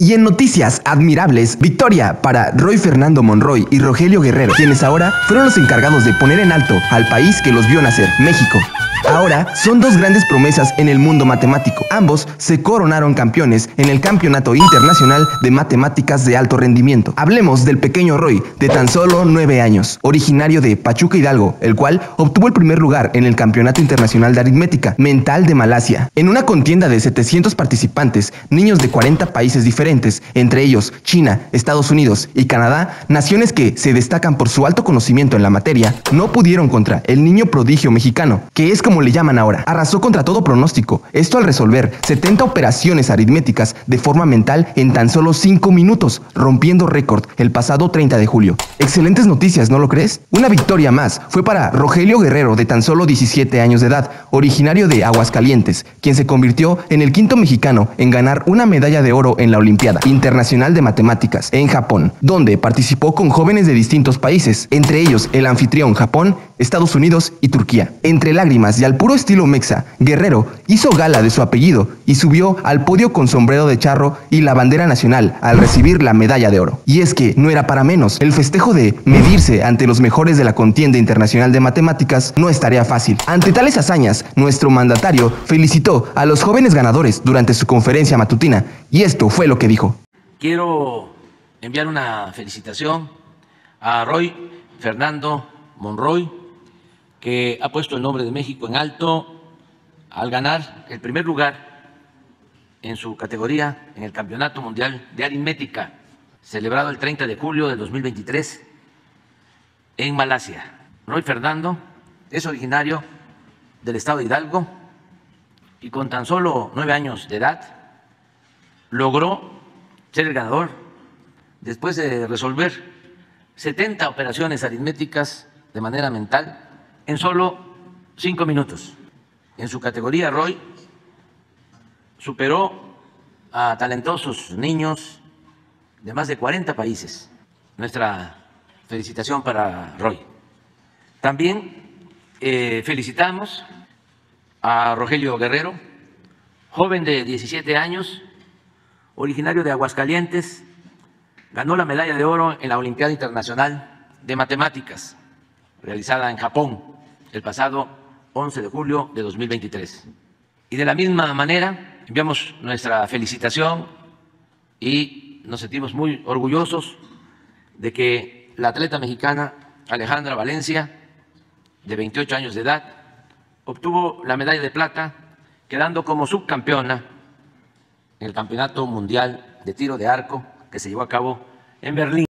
Y en noticias admirables, victoria para Roy Fernando Monroy y Rogelio Guerrero, quienes ahora fueron los encargados de poner en alto al país que los vio nacer, México. Ahora son dos grandes promesas en el mundo matemático. Ambos se coronaron campeones en el Campeonato Internacional de Matemáticas de Alto Rendimiento. Hablemos del pequeño Roy, de tan solo 9 años, originario de Pachuca Hidalgo, el cual obtuvo el primer lugar en el Campeonato Internacional de Aritmética Mental de Malasia. En una contienda de 700 participantes, niños de 40 países diferentes, entre ellos China, Estados Unidos y Canadá, naciones que se destacan por su alto conocimiento en la materia, no pudieron contra el niño prodigio mexicano, que es como le llaman ahora. Arrasó contra todo pronóstico. Esto al resolver 70 operaciones aritméticas de forma mental en tan solo 5 minutos, rompiendo récord el pasado 30 de julio. Excelentes noticias, ¿no lo crees? Una victoria más fue para Rogelio Guerrero de tan solo 17 años de edad, originario de Aguascalientes, quien se convirtió en el quinto mexicano en ganar una medalla de oro en la Internacional de Matemáticas en Japón, donde participó con jóvenes de distintos países, entre ellos el anfitrión Japón, Estados Unidos y Turquía. Entre lágrimas y al puro estilo mexa, Guerrero hizo gala de su apellido y subió al podio con sombrero de charro y la bandera nacional al recibir la medalla de oro. Y es que no era para menos, el festejo de medirse ante los mejores de la contienda internacional de matemáticas no es tarea fácil. Ante tales hazañas, nuestro mandatario felicitó a los jóvenes ganadores durante su conferencia matutina y esto fue lo que dijo. Quiero enviar una felicitación a Roy Fernando Monroy, que ha puesto el nombre de México en alto al ganar el primer lugar en su categoría en el Campeonato Mundial de Aritmética, celebrado el 30 de julio de 2023 en Malasia. Roy Fernando es originario del estado de Hidalgo y con tan solo nueve años de edad logró ser el ganador después de resolver 70 operaciones aritméticas de manera mental en solo cinco minutos. En su categoría, Roy superó a talentosos niños de más de 40 países. Nuestra felicitación para Roy. También eh, felicitamos a Rogelio Guerrero, joven de 17 años, originario de Aguascalientes, ganó la medalla de oro en la Olimpiada Internacional de Matemáticas, realizada en Japón el pasado 11 de julio de 2023. Y de la misma manera, enviamos nuestra felicitación y nos sentimos muy orgullosos de que la atleta mexicana Alejandra Valencia, de 28 años de edad, obtuvo la medalla de plata, quedando como subcampeona en el Campeonato Mundial de Tiro de Arco que se llevó a cabo en Berlín.